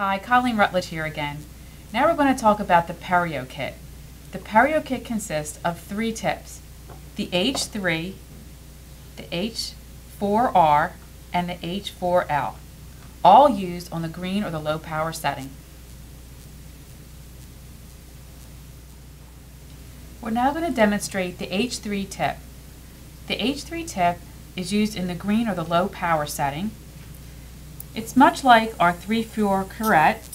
Hi, Colleen Rutledge here again. Now we're going to talk about the Perio kit. The Perio kit consists of three tips, the H3, the H4R, and the H4L, all used on the green or the low power setting. We're now going to demonstrate the H3 tip. The H3 tip is used in the green or the low power setting. It's much like our 3-4 curette.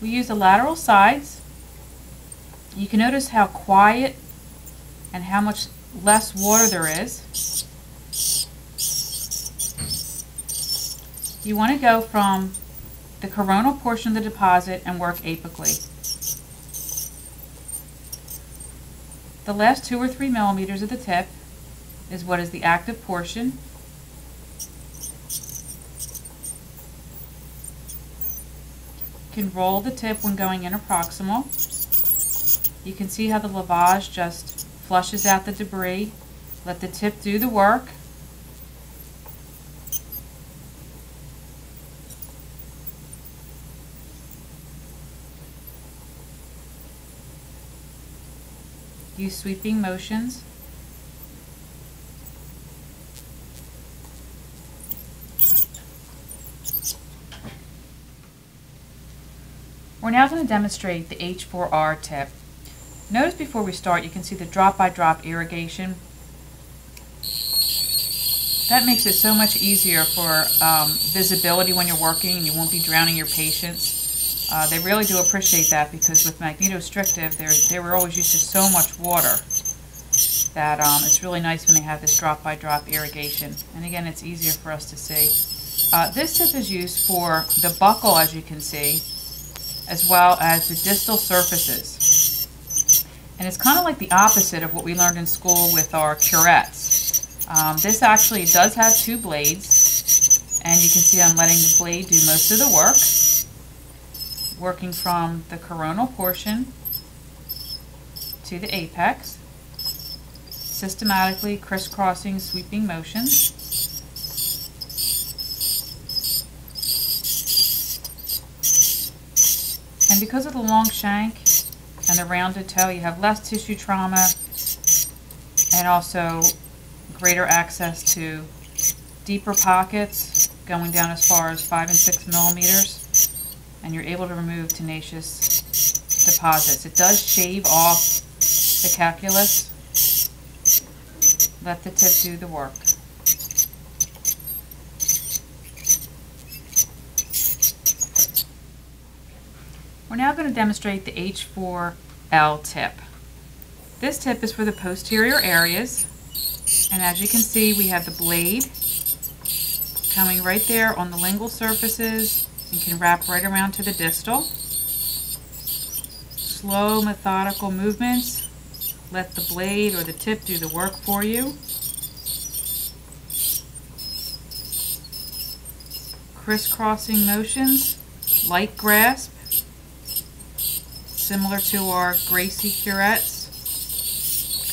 We use the lateral sides. You can notice how quiet and how much less water there is. You want to go from the coronal portion of the deposit and work apically. The last two or three millimeters of the tip is what is the active portion. You can roll the tip when going interproximal. You can see how the lavage just flushes out the debris. Let the tip do the work. Use sweeping motions. We're now going to demonstrate the H4R tip. Notice before we start you can see the drop-by-drop -drop irrigation. That makes it so much easier for um, visibility when you're working and you won't be drowning your patients. Uh, they really do appreciate that because with magnetostrictive, they were always used to so much water that um, it's really nice when they have this drop-by-drop -drop irrigation. And again, it's easier for us to see. Uh, this tip is used for the buccal, as you can see, as well as the distal surfaces. And it's kind of like the opposite of what we learned in school with our curettes. Um, this actually does have two blades, and you can see I'm letting the blade do most of the work working from the coronal portion to the apex, systematically crisscrossing sweeping motions. And because of the long shank and the rounded toe, you have less tissue trauma and also greater access to deeper pockets going down as far as 5 and 6 millimeters and you're able to remove tenacious deposits. It does shave off the calculus. Let the tip do the work. We're now going to demonstrate the H4L tip. This tip is for the posterior areas and as you can see we have the blade coming right there on the lingual surfaces you can wrap right around to the distal. Slow, methodical movements. Let the blade or the tip do the work for you. Crisscrossing motions, light grasp, similar to our Gracey curettes.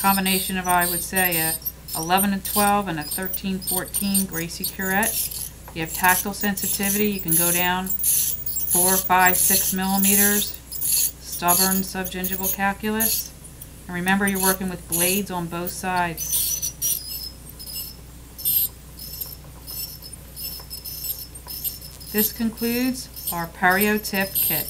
Combination of, I would say, a 11 and 12 and a 13, 14 Gracey curette. You have tactile sensitivity. You can go down four, five, six millimeters. Stubborn subgingival calculus. And remember you're working with blades on both sides. This concludes our Perio Tip kit.